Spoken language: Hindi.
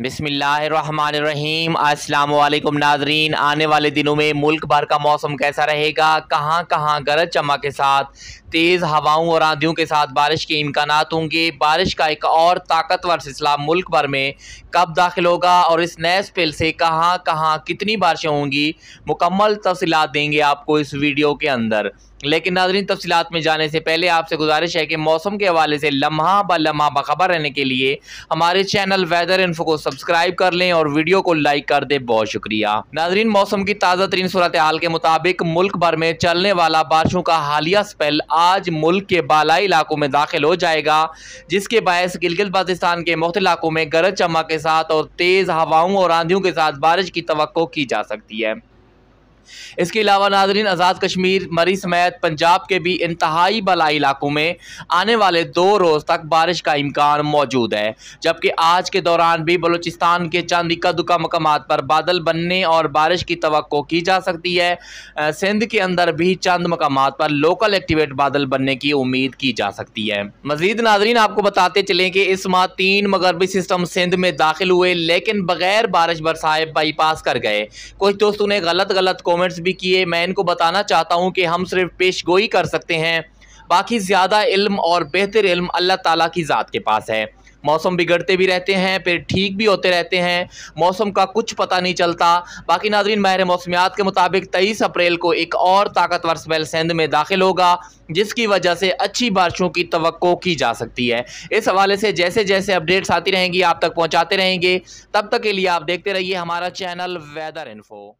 बिसमीम अस्सलाम नाजरीन। आने वाले दिनों में मुल्क भर का मौसम कैसा रहेगा? कहाँ कहाँ गरज चमक के साथ, तेज़ हवाओं और आंधियों के साथ बारिश के इम्कान होंगे। बारिश का एक और ताकतवर सिलसिला मुल्क भर में कब दाखिल होगा और इस नए स्पेल से कहाँ कहाँ कितनी बारिशें होंगी, मुकम्मल तफसीत देंगे आपको इस वीडियो के अंदर। लेकिन नाजरीन तफसीत में जाने से पहले आपसे गुजारिश है कि मौसम के हवाले से लम्हा ब लम्हा बखबर रहने के लिए हमारे चैनल वेदर इन्फो को सब्सक्राइब कर लें और वीडियो को लाइक कर दें। बहुत शुक्रिया। नाजरीन, मौसम की ताज़ा तरीन सूरत हाल के मुताबिक मुल्क भर में चलने वाला बारिशों का हालिया स्पेल आज मुल्क के बालाई इलाकों में दाखिल हो जाएगा, जिसके बायस गिलगित बाल्तिस्तान के मुख्त इलाकों में गरज चमक के साथ और तेज़ हवाओं और आंधियों के साथ बारिश की तो की जा सकती है। इसके अलावा नाजरीन, आज़ाद कश्मीर, मरी समेत पंजाब के भी इंतहाई बलाई इलाकों में आने वाले दो रोज़ तक बारिश का इम्कान मौजूद है। जबकि आज के दौरान भी बलूचिस्तान के चंद इक्का दुका मकाम पर बादल बनने और बारिश की तो की जा सकती है। सिंध के अंदर भी चंद मकाम पर लोकल एक्टिवेट बादल बनने की उम्मीद की जा सकती है। मजीद नाजरीन, आपको बताते चलें कि इस माह तीन मगरबी सिस्टम सिंध में दाखिल हुए, लेकिन बगैर बारिश बरसाए बाईपास कर गए। कुछ दोस्तों ने गलत गलत कॉमेंट्स भी किए। मैं इनको बताना चाहता हूँ कि हम सिर्फ़ पेश गोई कर सकते हैं। बाकी ज़्यादा इल्म और बेहतर इल्म अल्लाह ताला की ज़ात के पास है। मौसम बिगड़ते भी रहते हैं, फिर ठीक भी होते रहते हैं। मौसम का कुछ पता नहीं चलता। बाकी नाजरीन, माहिर मौसमियात के मुताबिक तेईस अप्रैल को एक और ताकतवर स्पेल सिंध में दाखिल होगा, जिसकी वजह से अच्छी बारिशों की तो की जा सकती है। इस हवाले से जैसे जैसे अपडेट्स आती रहेंगी, आप तक पहुँचाते रहेंगे। तब तक के लिए आप देखते रहिए हमारा चैनल वेदर इन्फो।